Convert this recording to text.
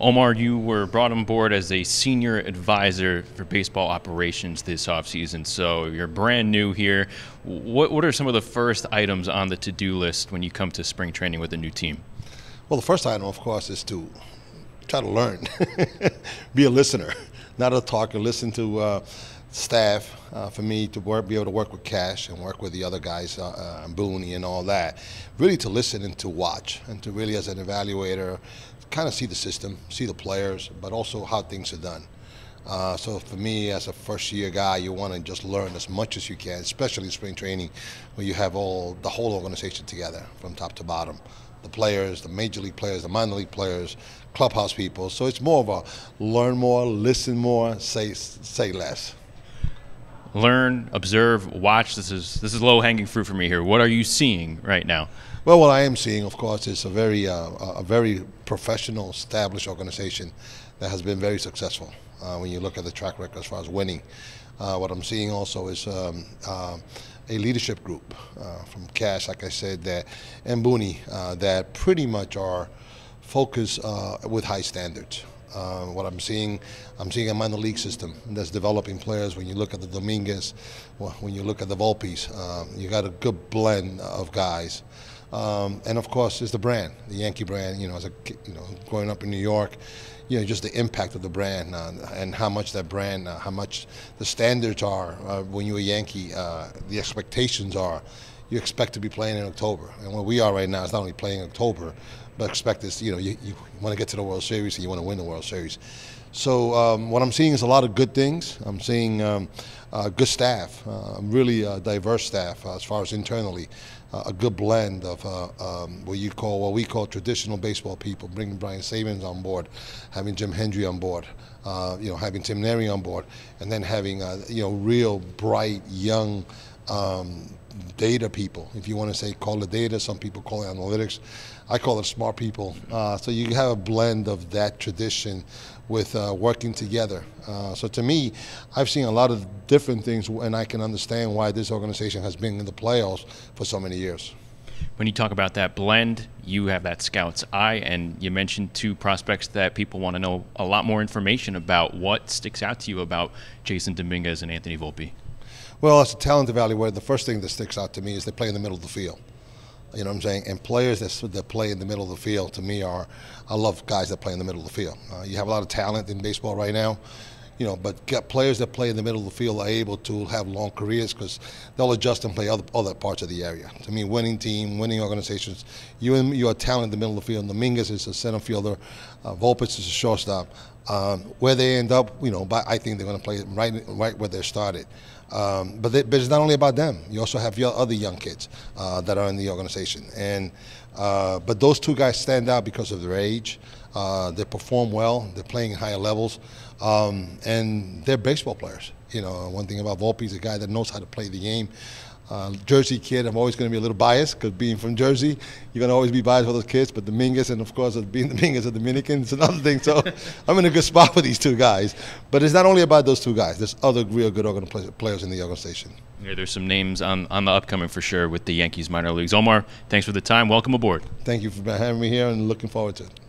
Omar, you were brought on board as a senior advisor for baseball operations this offseason, so you're brand new here. What, what are some of the first items on the to do list when you come to spring training with a new team? Well, the first item, of course, is to try to learn, be a listener, not a talker. Listen to uh, staff. Uh, for me to work, be able to work with Cash and work with the other guys, uh, uh, Booney and all that. Really to listen and to watch, and to really, as an evaluator, kind of see the system, see the players, but also how things are done. Uh, so for me, as a first-year guy, you want to just learn as much as you can, especially in spring training, where you have all the whole organization together from top to bottom, the players, the major league players, the minor league players, clubhouse people. So it's more of a learn more, listen more, say say less. Learn, observe, watch. This is this is low-hanging fruit for me here. What are you seeing right now? Well, what I am seeing, of course, is a very uh, a very professional, established organization that has been very successful. Uh, when you look at the track record as far as winning, uh, what I'm seeing also is um, uh, a leadership group uh, from Cash, like I said, that and Booney uh, that pretty much are focused with high standards. Uh, what I'm seeing, I'm seeing a minor league system that's developing players. When you look at the Dominguez, when you look at the Volpes, um, you got a good blend of guys. Um, and of course, is the brand, the Yankee brand. You know, as a you know, growing up in New York, you know, just the impact of the brand uh, and how much that brand, uh, how much the standards are uh, when you're a Yankee, uh, the expectations are. You expect to be playing in October, and where we are right now is not only playing in October, but expect this. You know, you, you want to get to the World Series and you want to win the World Series. So um, what I'm seeing is a lot of good things. I'm seeing um, uh, good staff, uh, really uh, diverse staff uh, as far as internally, uh, a good blend of uh, um, what you call what we call traditional baseball people. Bringing Brian Sabean on board, having Jim Hendry on board, you know, having Tim Naehring on board, and then having you know real bright young. Um, data people, if you want to say call it data, some people call it analytics. I call it smart people. Uh, so you have a blend of that tradition with uh, working together. Uh, so to me, I've seen a lot of different things, and I can understand why this organization has been in the playoffs for so many years. When you talk about that blend, you have that scout's eye, and you mentioned two prospects that people want to know a lot more information about. What sticks out to you about Jasson Dominguez and Anthony Volpe? Well, as a talent evaluator, the first thing that sticks out to me is they play in the middle of the field. You know what I'm saying? And players that, that play in the middle of the field, to me, are I love guys that play in the middle of the field. Uh, you have a lot of talent in baseball right now, you know, but get players that play in the middle of the field are able to have long careers because they'll adjust and play other, other parts of the area. To me, winning team, winning organizations, you and you are talent in the middle of the field. Dominguez is a center fielder, uh, is a shortstop. Um, where they end up, you know, but I think they're going to play right, right where they started. Um, but, they, but, it's not only about them. You also have your other young kids uh, that are in the organization, and uh, but those two guys stand out because of their age. Uh, they perform well. They're playing higher levels, um, and they're baseball players. You know, one thing about Volpe is a guy that knows how to play the game uh, Jersey kid. I'm always going to be a little biased because being from Jersey, you're going to always be biased for those kids. But Dominguez, and of course, being Dominguez a Dominican, is another thing. So I'm in a good spot for these two guys. But it's not only about those two guys. There's other real good players in the organization. Yeah, there's some names on, on the upcoming for sure with the Yankees minor leagues. Omar, thanks for the time. Welcome aboard. Thank you for having me here and looking forward to it.